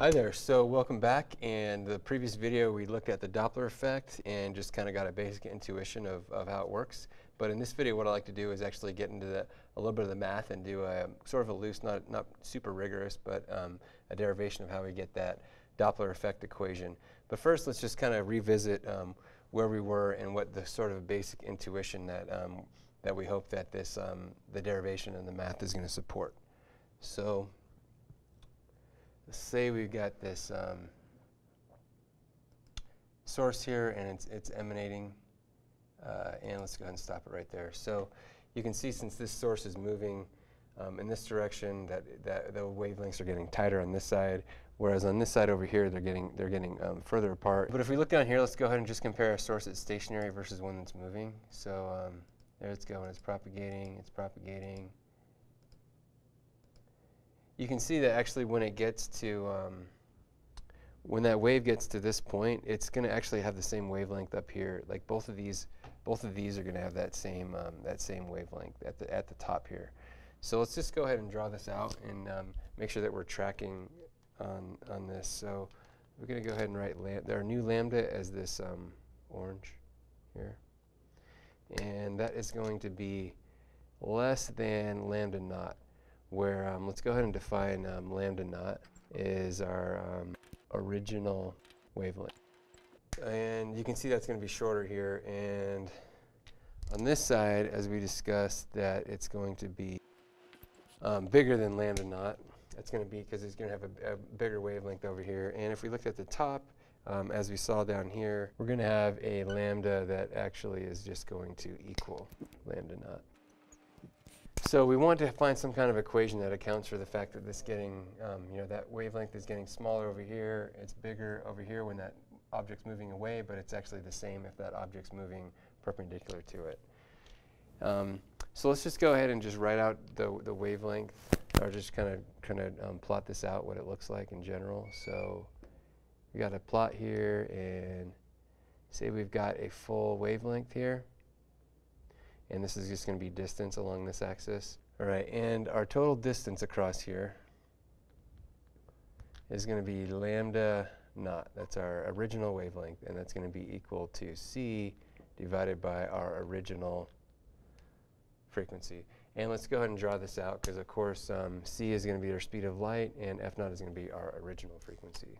Hi there, so welcome back. And the previous video we looked at the Doppler effect and just kind of got a basic intuition of, of how it works. But in this video what I like to do is actually get into the, a little bit of the math and do a sort of a loose, not, not super rigorous, but um, a derivation of how we get that Doppler effect equation. But first let's just kind of revisit um, where we were and what the sort of basic intuition that, um, that we hope that this, um, the derivation and the math is going to support. So let's say we've got this um, source here and it's, it's emanating. Uh, and let's go ahead and stop it right there. So you can see since this source is moving um, in this direction that, that the wavelengths are getting tighter on this side, whereas on this side over here they're getting, they're getting um, further apart. But if we look down here, let's go ahead and just compare a source that's stationary versus one that's moving. So um, there it's going, it's propagating, it's propagating, you can see that actually when it gets to, um, when that wave gets to this point, it's going to actually have the same wavelength up here. Like both of these, both of these are going to have that same, um, that same wavelength at the, at the top here. So let's just go ahead and draw this out and um, make sure that we're tracking on, on this. So we're going to go ahead and write our new lambda as this um, orange here. And that is going to be less than lambda naught where um, let's go ahead and define um, lambda naught is our um, original wavelength. And you can see that's going to be shorter here. And on this side, as we discussed, that it's going to be um, bigger than lambda naught. That's going to be because it's going to have a, a, bigger wavelength over here. And if we look at the top, um, as we saw down here, we're going to have a lambda that actually is just going to equal lambda naught. So we want to find some kind of equation that accounts for the fact that this getting, um, you know, that wavelength is getting smaller over here, it's bigger over here when that object's moving away, but it's actually the same if that object's moving perpendicular to it. Um, so let's just go ahead and just write out the, the wavelength, or just kind of kind of um, plot this out, what it looks like in general. So we got a plot here, and say we've got a full wavelength here and this is just going to be distance along this axis. All right, and our total distance across here is going to be lambda naught. That's our original wavelength, and that's going to be equal to c divided by our original frequency. And let's go ahead and draw this out because, of course, um, c is going to be our speed of light, and f naught is going to be our original frequency.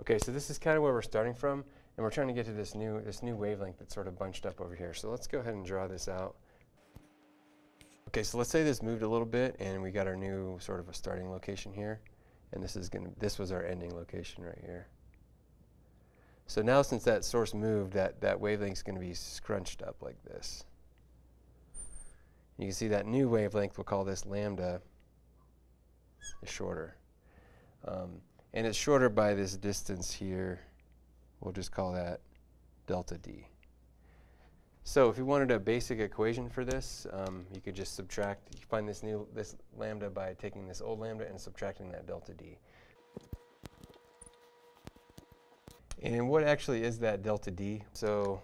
Okay, so this is kind of where we're starting from. And we're trying to get to this new, this new wavelength that's sort of bunched up over here. So let's go ahead and draw this out. Okay, so let's say this moved a little bit and we got our new sort of a starting location here. And this is gonna this was our ending location right here. So now since that source moved, that, that wavelength is going to be scrunched up like this. You can see that new wavelength, we'll call this lambda, is shorter. Um, and it's shorter by this distance here We'll just call that delta D. So if you wanted a basic equation for this, um, you could just subtract, you find this new, this lambda by taking this old lambda and subtracting that delta D. And what actually is that delta D? So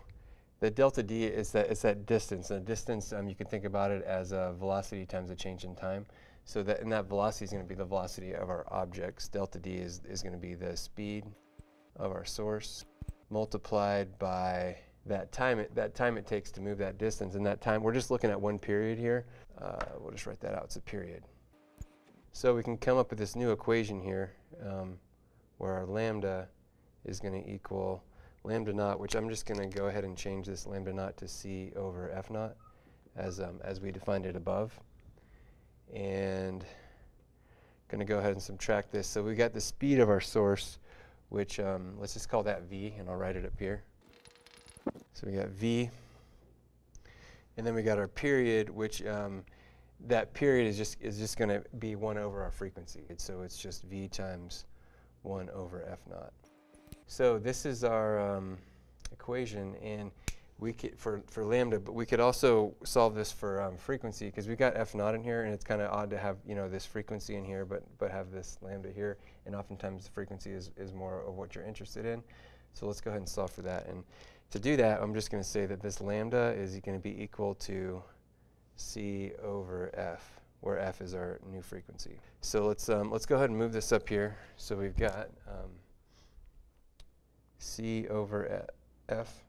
the delta D is that, it's that distance. And the distance, um, you can think about it as a velocity times a change in time. So that, and that velocity is going to be the velocity of our objects. Delta D is, is going to be the speed of our source multiplied by that time it, that time it takes to move that distance. And that time we're just looking at one period here. Uh, we'll just write that out. It's a period. So we can come up with this new equation here um, where our lambda is going to equal lambda naught which I'm just going to go ahead and change this lambda naught to c over f naught as, um, as we defined it above. And going to go ahead and subtract this. So we got the speed of our source which um, let's just call that V, and I'll write it up here. So we got V, and then we got our period, which um, that period is just is just going to be 1 over our frequency. So it's just V times 1 over F naught. So this is our um, equation, and we could, for, for lambda, but we could also solve this for um, frequency because we've got f naught in here and it's kind of odd to have you know this frequency in here but, but have this lambda here and oftentimes the frequency is, is more of what you're interested in. So let's go ahead and solve for that. And to do that, I'm just going to say that this lambda is going to be equal to c over f, where f is our new frequency. So let's um, let's go ahead and move this up here. So we've got um, c over f,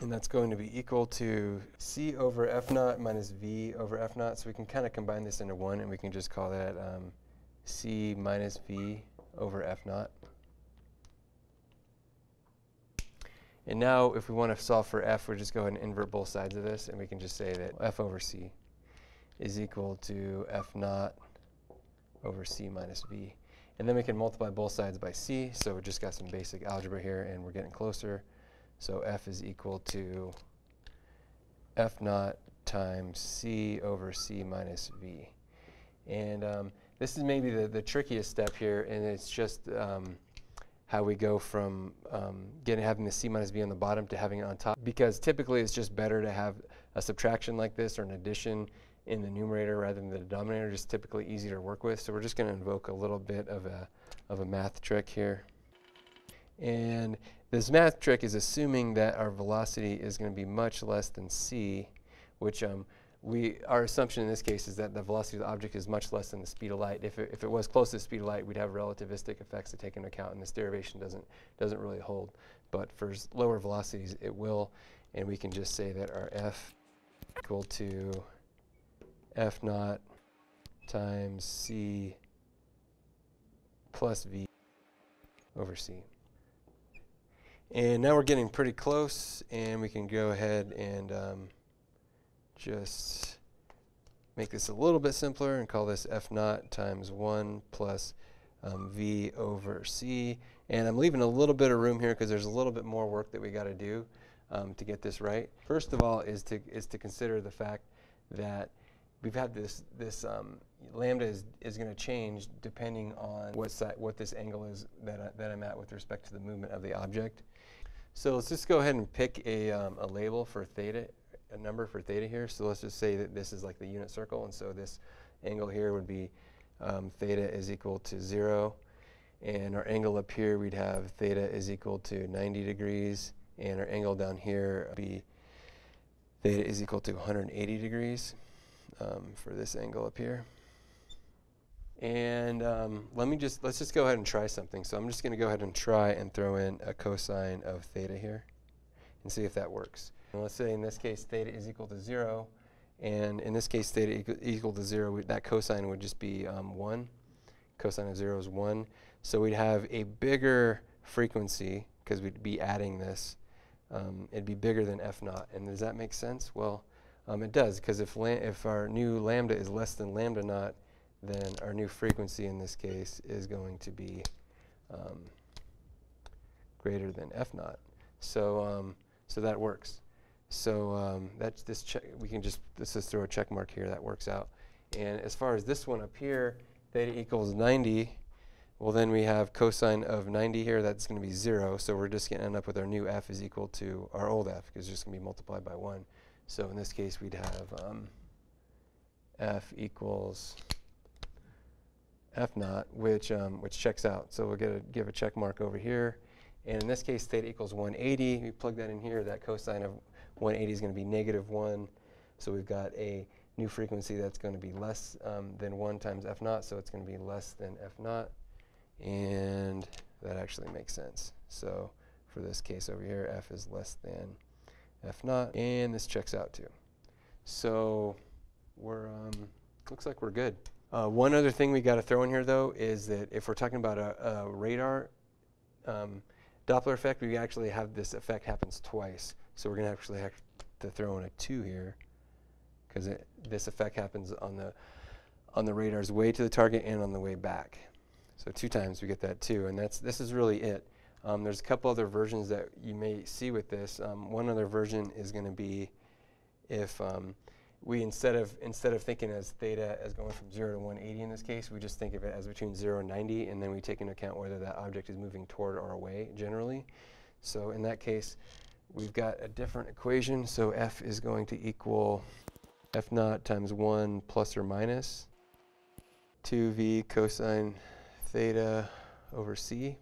and that's going to be equal to c over f naught minus v over f naught. So we can kind of combine this into one, and we can just call that um, c minus v over f naught. And now if we want to solve for f, we'll just go ahead and invert both sides of this, and we can just say that f over c is equal to f naught over c minus v. And then we can multiply both sides by c, so we just got some basic algebra here, and we're getting closer. So f is equal to f naught times c over c minus v. And um, this is maybe the, the trickiest step here, and it's just um, how we go from um, getting having the c minus v on the bottom to having it on top. Because typically it's just better to have a subtraction like this or an addition in the numerator rather than the denominator, just typically easier to work with. So we're just going to invoke a little bit of a, of a math trick here. And this math trick is assuming that our velocity is going to be much less than c, which um, we, our assumption in this case is that the velocity of the object is much less than the speed of light. If it, if it was close to the speed of light, we'd have relativistic effects to take into account, and this derivation doesn't, doesn't really hold. But for lower velocities, it will, and we can just say that our f equal to f naught times c plus v over c. And now we're getting pretty close, and we can go ahead and um, just make this a little bit simpler and call this f naught times 1 plus um, v over c. And I'm leaving a little bit of room here because there's a little bit more work that we got to do um, to get this right. First of all is to, is to consider the fact that we've had this, this um, lambda is, is going to change depending on what, what this angle is that, that I'm at with respect to the movement of the object. So let's just go ahead and pick a, um, a label for theta a number for theta here. So let's just say that this is like the unit circle. And so this angle here would be um, theta is equal to 0. And our angle up here, we'd have theta is equal to 90 degrees. And our angle down here would be theta is equal to 180 degrees um, for this angle up here. And um, let me just, let's just go ahead and try something. So I'm just going to go ahead and try and throw in a cosine of theta here and see if that works. And let's say in this case theta is equal to 0, and in this case theta equal, equal to 0, that cosine would just be um, 1. Cosine of 0 is 1. So we'd have a bigger frequency, because we'd be adding this. Um, it'd be bigger than f naught. And does that make sense? Well, um, it does, because if, if our new lambda is less than lambda naught, then our new frequency in this case is going to be um, greater than f naught. So, um, so that works. So um, that's this check. We can just this is throw a check mark here. That works out. And as far as this one up here, theta equals 90. Well, then we have cosine of 90 here. That's going to be 0. So we're just going to end up with our new f is equal to our old f because it's just going to be multiplied by 1. So in this case, we'd have um, f equals f naught, which, um, which checks out. So we'll get a, give a check mark over here. And in this case, theta equals 180. We plug that in here. That cosine of 180 is going to be negative 1. So we've got a new frequency that's going to be less um, than 1 times f naught. So it's going to be less than f naught. And that actually makes sense. So for this case over here, f is less than f naught. And this checks out too. So we're, um, looks like we're good. Uh, one other thing we got to throw in here, though, is that if we're talking about a, a radar um, Doppler effect, we actually have this effect happens twice. So we're going to actually have to throw in a 2 here because this effect happens on the, on the radar's way to the target and on the way back. So two times we get that 2, and that's, this is really it. Um, there's a couple other versions that you may see with this. Um, one other version is going to be if um, we instead of instead of thinking as theta as going from 0 to 180 in this case, we just think of it as between 0 and 90, and then we take into account whether that object is moving toward or away generally. So in that case, we've got a different equation. So f is going to equal f naught times 1 plus or minus 2v cosine theta over c.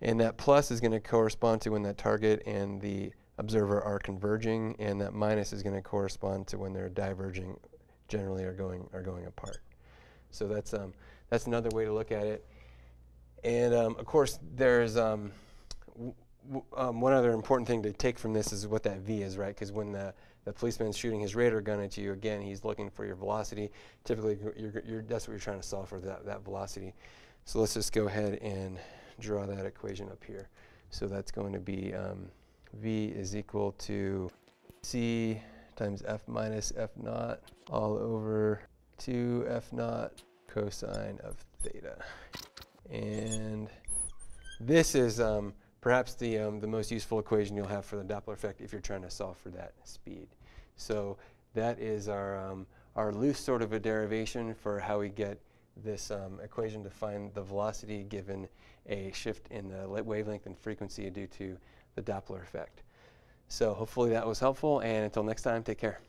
And that plus is going to correspond to when that target and the observer are converging, and that minus is going to correspond to when they're diverging, generally are going are going apart. So that's um, that's another way to look at it. And um, of course, there's um, um, one other important thing to take from this is what that v is, right? Because when the the policeman's shooting his radar gun at you, again, he's looking for your velocity. Typically, you're, you're, that's what you're trying to solve for, that, that velocity. So let's just go ahead and draw that equation up here. So that's going to be um, v is equal to c times f minus f naught all over 2 f naught cosine of theta. And this is um, perhaps the, um, the most useful equation you'll have for the Doppler effect if you're trying to solve for that speed. So that is our, um, our loose sort of a derivation for how we get this um, equation to find the velocity given a shift in the wavelength and frequency due to the Doppler effect. So hopefully that was helpful, and until next time, take care.